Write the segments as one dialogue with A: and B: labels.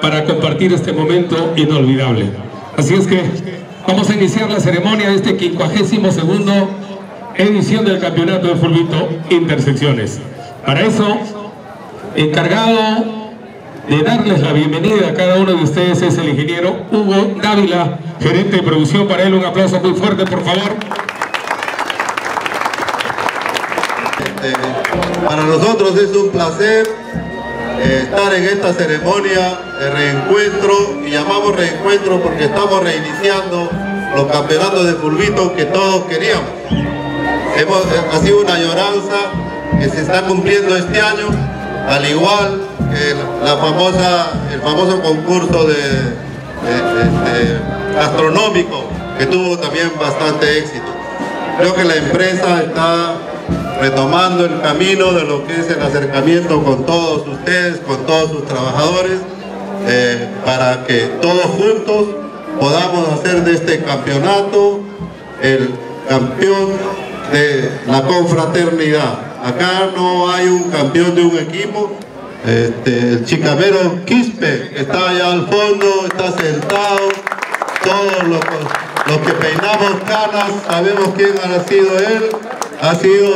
A: para compartir este momento inolvidable. Así es que vamos a iniciar la ceremonia de este 52 segundo edición del Campeonato de Fulvito Intersecciones. Para eso, encargado de darles la bienvenida a cada uno de ustedes es el ingeniero Hugo Dávila, gerente de producción. Para él un aplauso muy fuerte, por favor.
B: Este, para nosotros es un placer estar en esta ceremonia de reencuentro y llamamos reencuentro porque estamos reiniciando los campeonatos de fulbito que todos queríamos. Hemos, eh, ha sido una lloranza que se está cumpliendo este año, al igual que la famosa, el famoso concurso de, gastronómico que tuvo también bastante éxito. Creo que la empresa está retomando el camino de lo que es el acercamiento con todos ustedes, con todos sus trabajadores, eh, para que todos juntos podamos hacer de este campeonato el campeón de la confraternidad. Acá no hay un campeón de un equipo, este, el chicamero Quispe está allá al fondo, está sentado, todos los, los que peinamos canas sabemos quién ha sido él, ha sido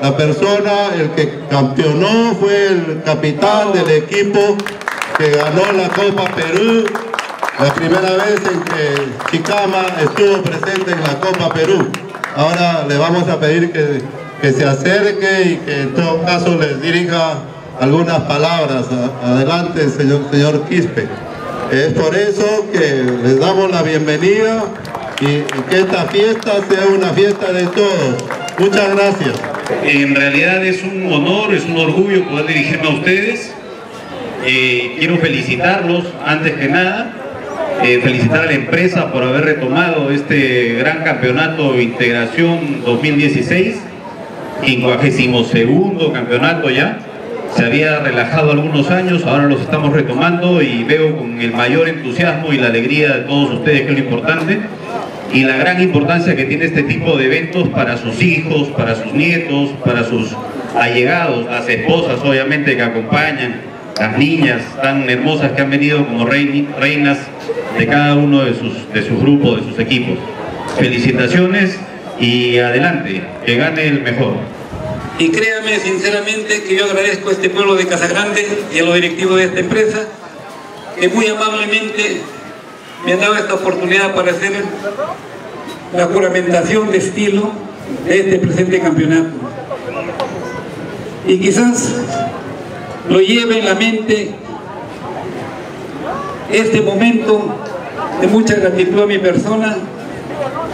B: la persona, el que campeonó, fue el capitán del equipo que ganó la Copa Perú, la primera vez en que Chicama estuvo presente en la Copa Perú. Ahora le vamos a pedir que, que se acerque y que en todo caso les dirija algunas palabras. Adelante, señor, señor Quispe. Es por eso que les damos la bienvenida y que esta fiesta sea una fiesta de todos. Muchas gracias.
C: En realidad es un honor, es un orgullo poder dirigirme a ustedes. Eh, quiero felicitarlos antes que nada, eh, felicitar a la empresa por haber retomado este gran campeonato de integración 2016, 52 campeonato ya. Se había relajado algunos años, ahora los estamos retomando y veo con el mayor entusiasmo y la alegría de todos ustedes que es lo importante y la gran importancia que tiene este tipo de eventos para sus hijos, para sus nietos, para sus allegados, las esposas obviamente que acompañan, las niñas tan hermosas que han venido como reinas de cada uno de sus, de sus grupos, de sus equipos. Felicitaciones y adelante, que gane el mejor.
D: Y créame sinceramente que yo agradezco a este pueblo de Casagrande y a los directivos de esta empresa que muy amablemente me han dado esta oportunidad para hacer la juramentación de estilo de este presente campeonato. Y quizás lo lleve en la mente este momento de mucha gratitud a mi persona,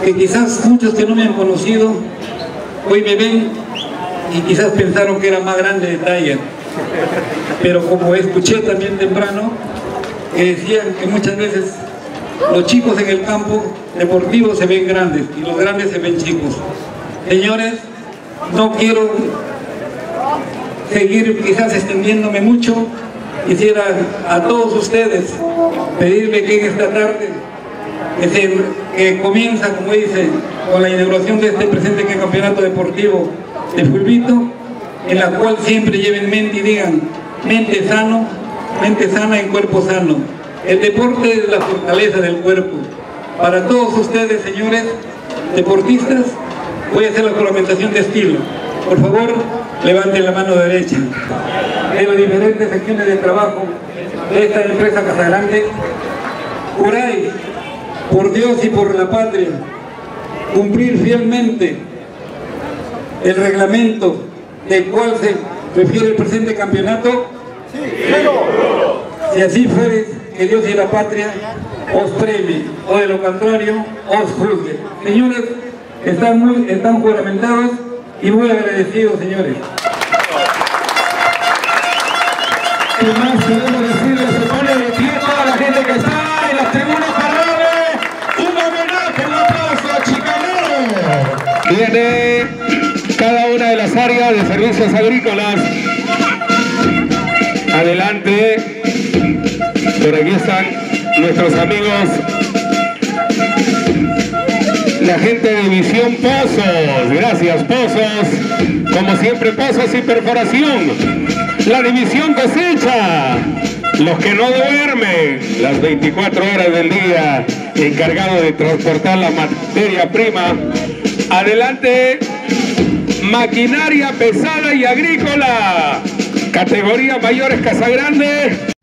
D: que quizás muchos que no me han conocido hoy me ven y quizás pensaron que era más grande de talla. Pero como escuché también temprano, que decían que muchas veces los chicos en el campo deportivo se ven grandes y los grandes se ven chicos. Señores, no quiero seguir quizás extendiéndome mucho. Quisiera a todos ustedes pedirle que en esta tarde, que, comienza, como dice, con la inauguración de este presente campeonato deportivo de Fulvito, en la cual siempre lleven mente y digan, mente sano, mente sana en cuerpo sano. El deporte es la fortaleza del cuerpo. Para todos ustedes, señores deportistas, voy a hacer la juramentación de estilo. Por favor, levanten la mano derecha. De las diferentes secciones de trabajo de esta empresa Casagrande, juráis por Dios y por la patria cumplir fielmente el reglamento del cual se refiere el presente campeonato. Si así fuere, que Dios y la patria os premie, o de lo contrario, os juzgue. Señores, están, muy, están juramentados y muy agradecidos, señores.
A: Una de servicios agrícolas. Adelante. Por aquí están nuestros amigos, la gente de Visión Pozos. Gracias, Pozos. Como siempre, Pozos y Perforación. La división cosecha. los que no duermen las 24 horas del día, encargados de transportar la materia prima. Adelante, maquinaria pesada y agrícola, categoría mayores Casagrande.